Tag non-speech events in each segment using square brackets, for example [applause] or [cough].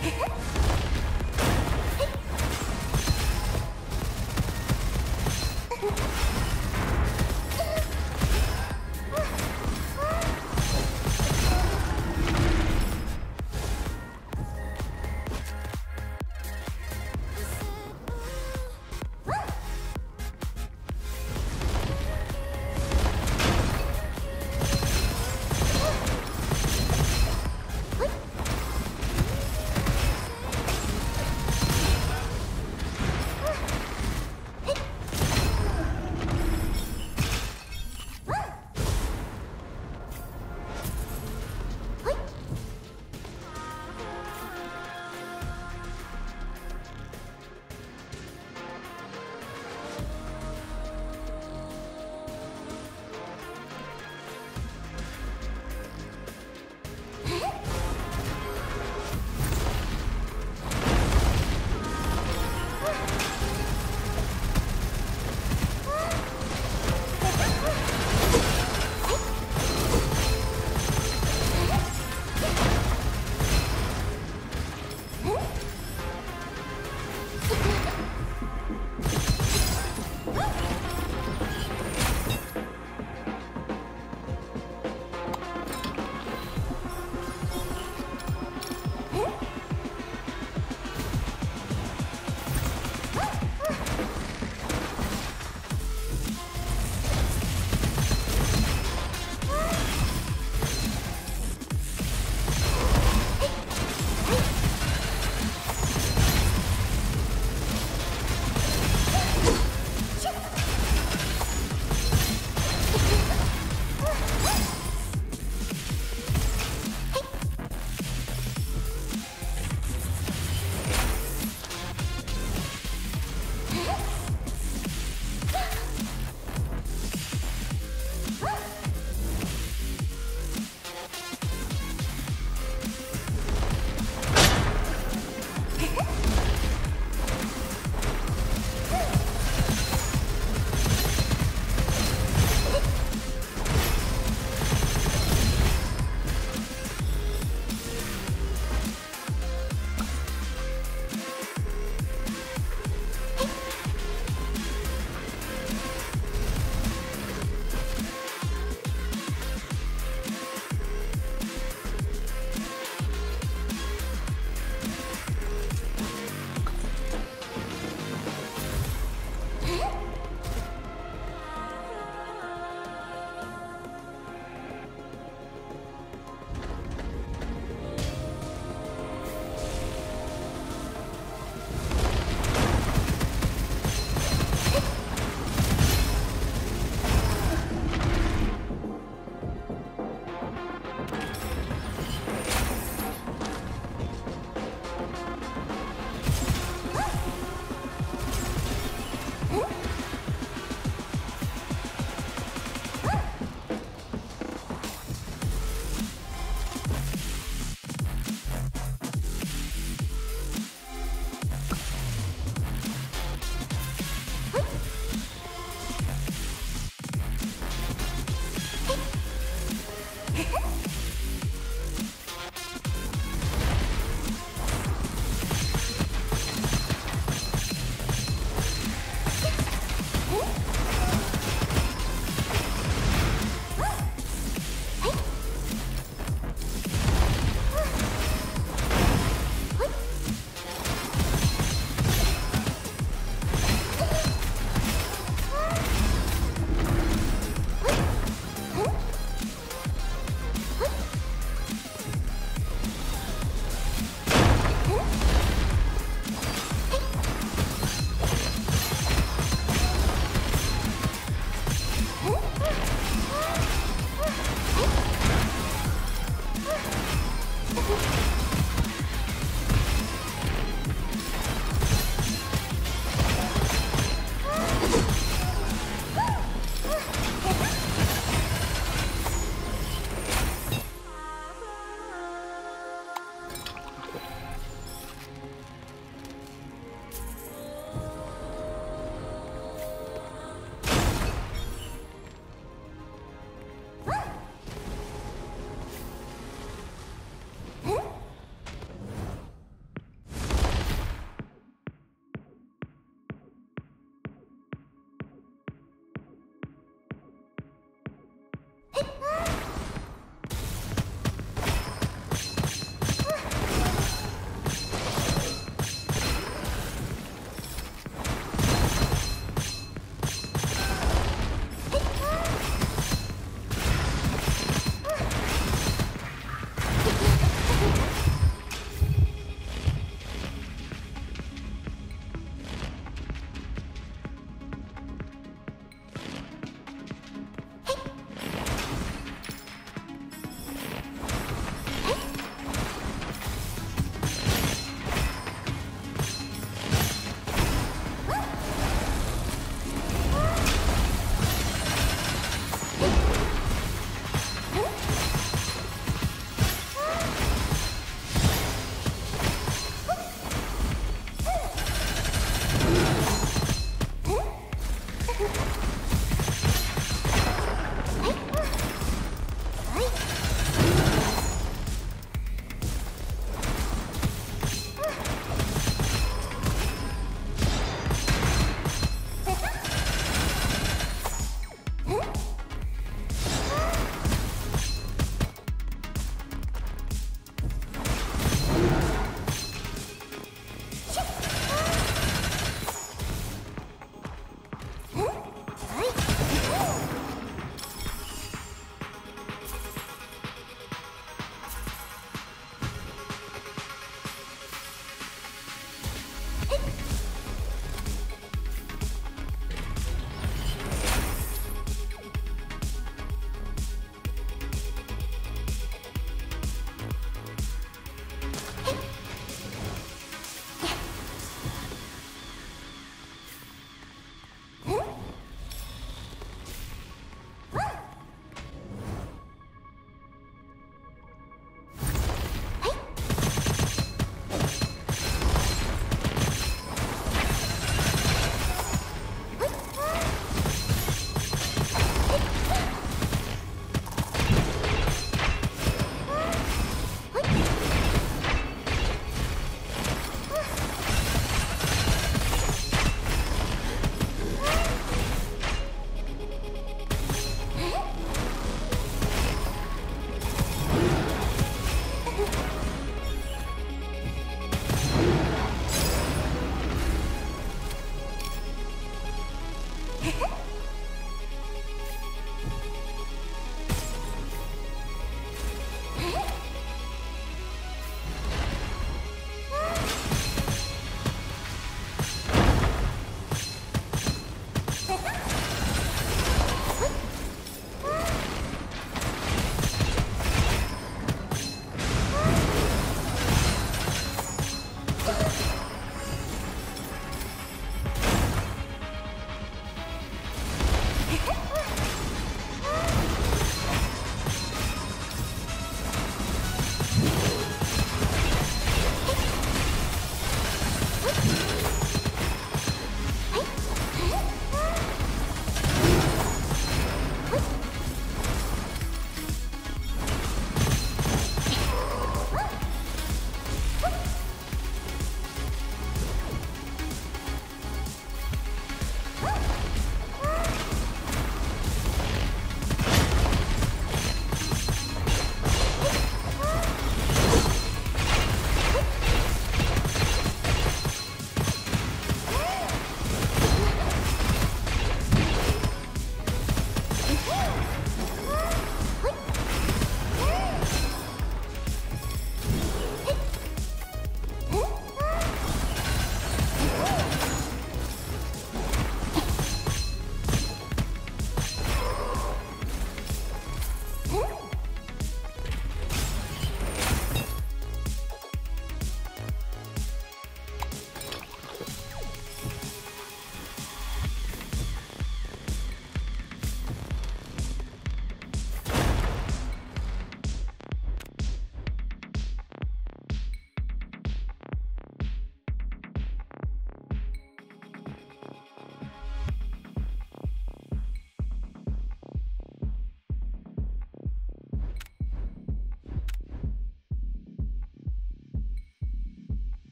어?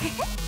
Woo! [laughs]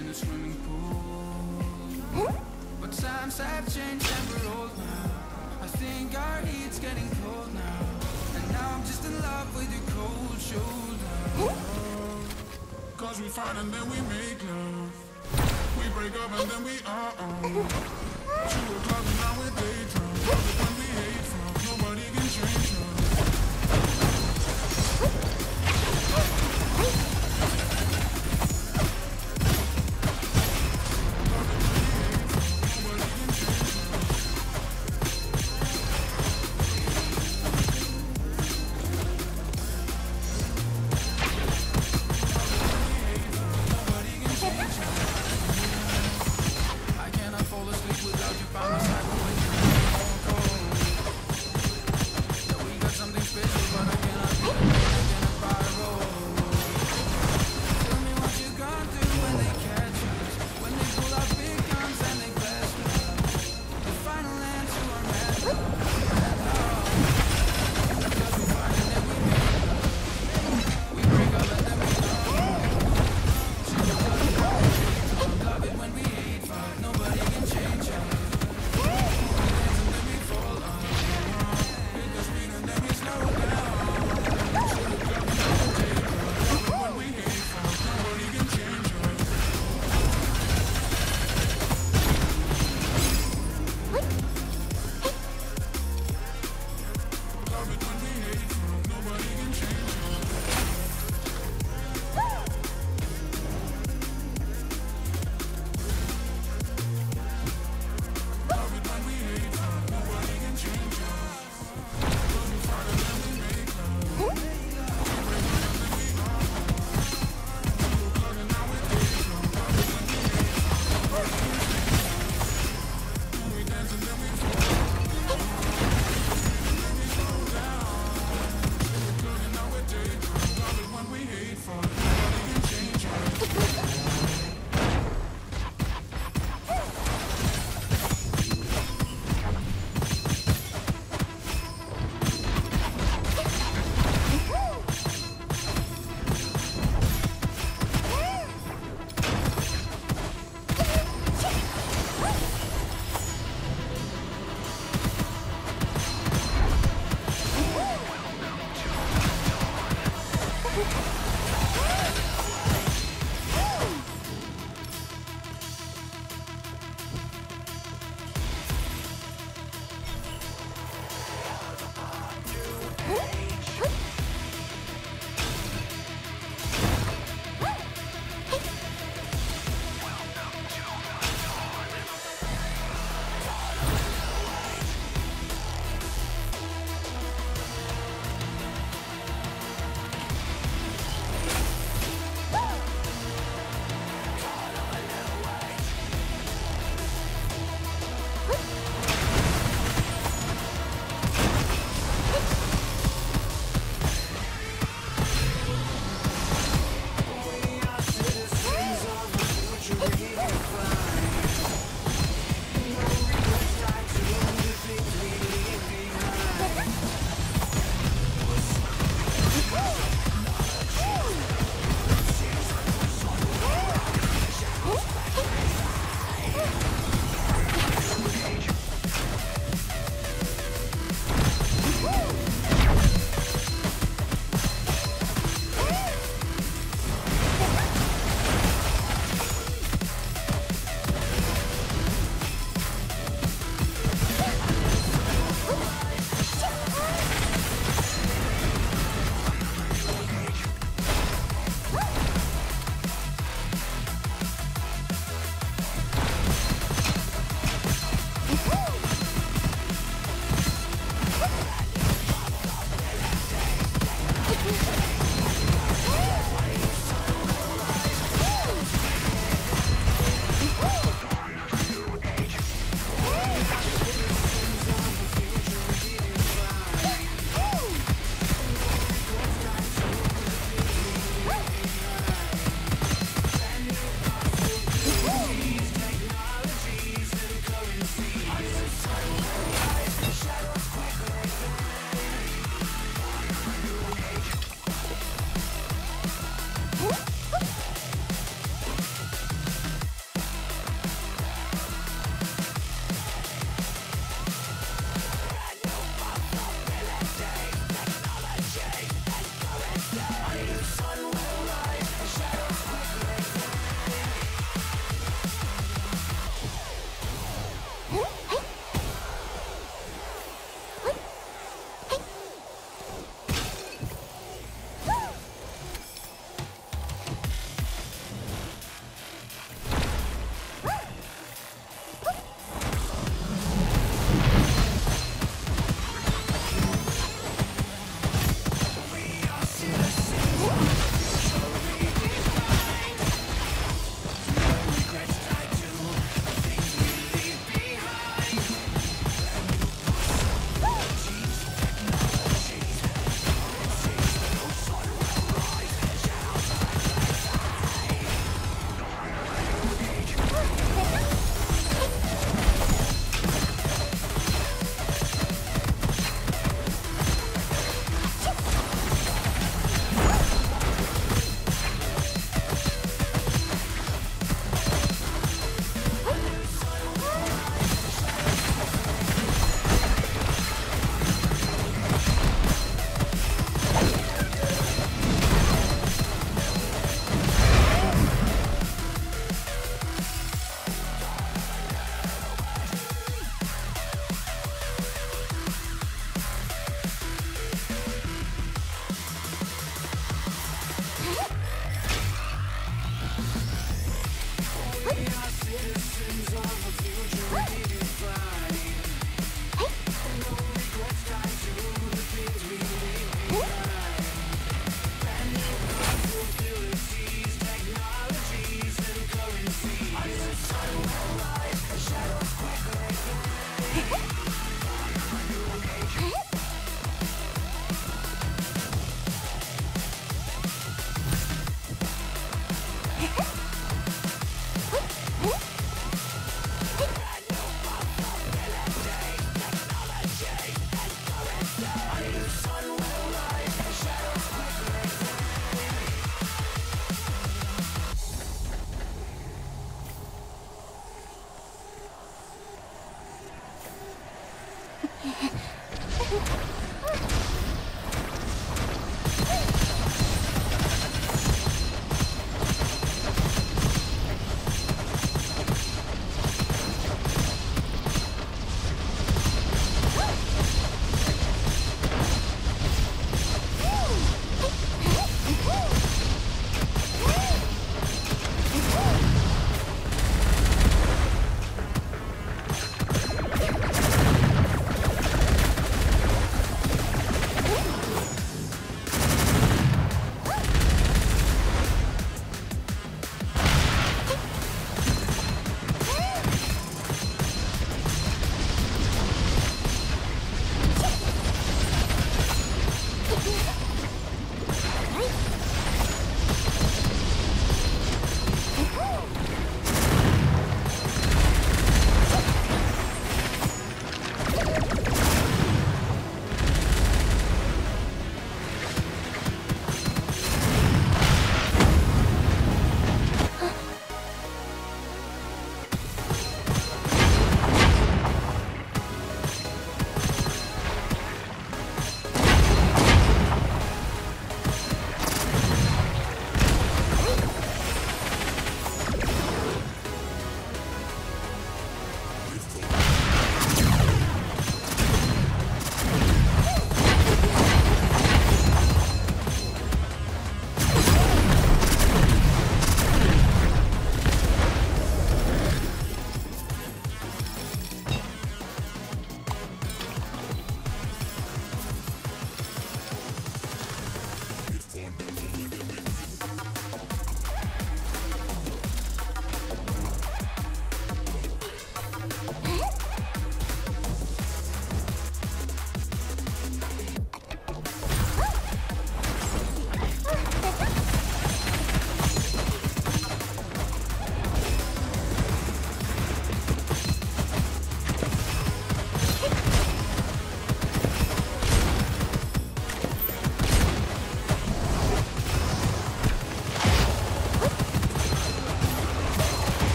in a swimming pool. But times have changed and we're old now. I think our heat's getting cold now. And now I'm just in love with your cold shoulder. Cause we fight and then we make love. We break up and then we are on.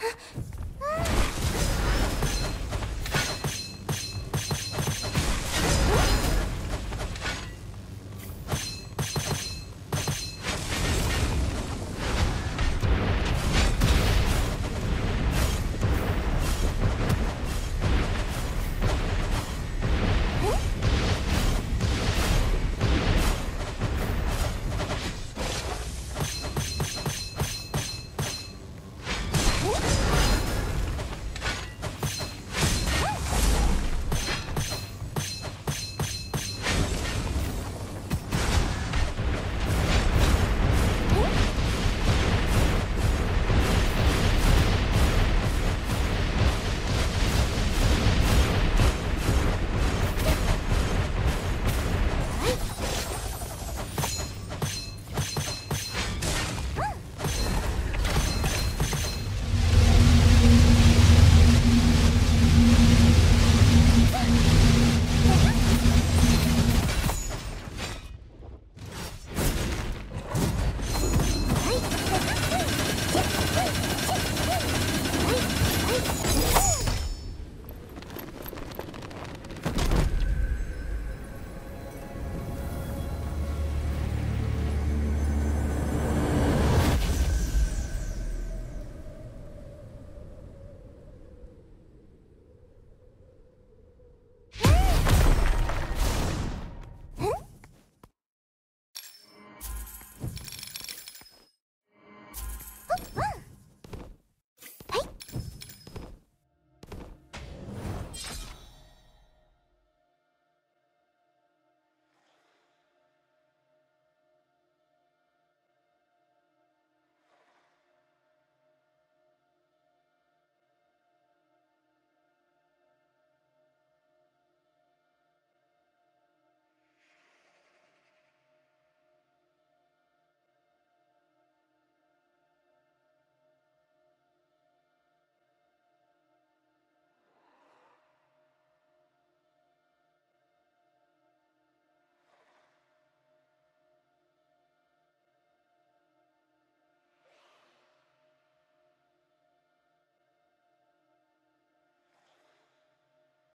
啊！[laughs]